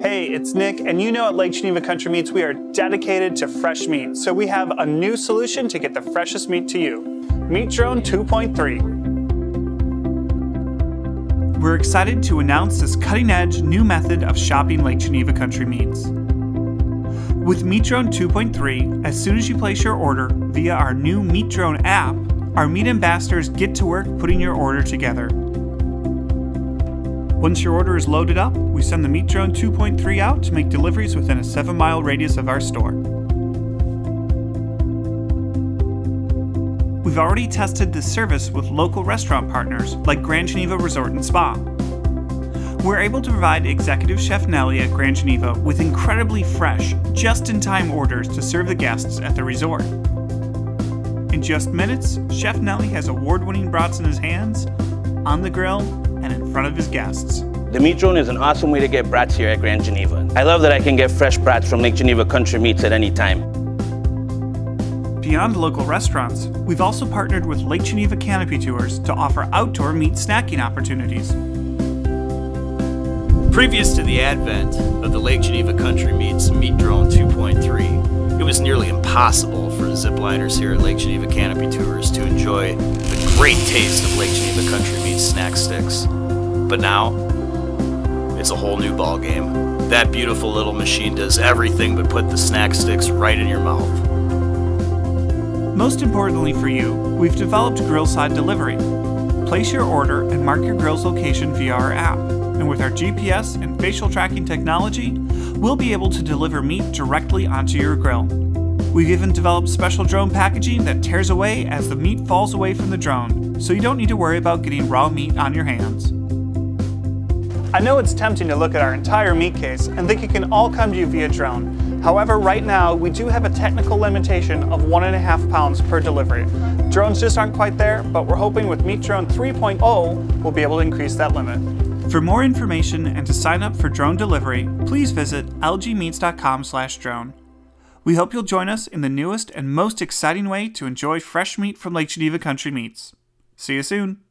Hey, it's Nick, and you know at Lake Geneva Country Meats we are dedicated to fresh meat, so we have a new solution to get the freshest meat to you Meat Drone 2.3. We're excited to announce this cutting edge new method of shopping Lake Geneva Country Meats. With Meat Drone 2.3, as soon as you place your order via our new Meat Drone app, our meat ambassadors get to work putting your order together. Once your order is loaded up, we send the Meat Drone 2.3 out to make deliveries within a 7 mile radius of our store. We've already tested this service with local restaurant partners like Grand Geneva Resort and Spa. We're able to provide Executive Chef Nellie at Grand Geneva with incredibly fresh, just in time orders to serve the guests at the resort. In just minutes, Chef Nellie has award winning brats in his hands, on the grill, and in front of his guests. The meat drone is an awesome way to get brats here at Grand Geneva. I love that I can get fresh brats from Lake Geneva Country Meats at any time. Beyond local restaurants, we've also partnered with Lake Geneva Canopy Tours to offer outdoor meat snacking opportunities. Previous to the advent of the Lake Geneva Country Meats Meat Drone 2.3, it was nearly impossible for zipliners here at Lake Geneva Canopy Tours to enjoy the great taste of Lake Geneva Country Meats snack sticks. But now, it's a whole new ballgame. That beautiful little machine does everything but put the snack sticks right in your mouth. Most importantly for you, we've developed Grillside Delivery. Place your order and mark your grill's location via our app, and with our GPS and facial tracking technology, we'll be able to deliver meat directly onto your grill. We've even developed special drone packaging that tears away as the meat falls away from the drone, so you don't need to worry about getting raw meat on your hands. I know it's tempting to look at our entire meat case and think it can all come to you via drone. However, right now, we do have a technical limitation of one and a half pounds per delivery. Drones just aren't quite there, but we're hoping with Meat Drone 3.0, we'll be able to increase that limit. For more information and to sign up for drone delivery, please visit lgmeats.com/drone. We hope you'll join us in the newest and most exciting way to enjoy fresh meat from Lake Geneva Country Meats. See you soon.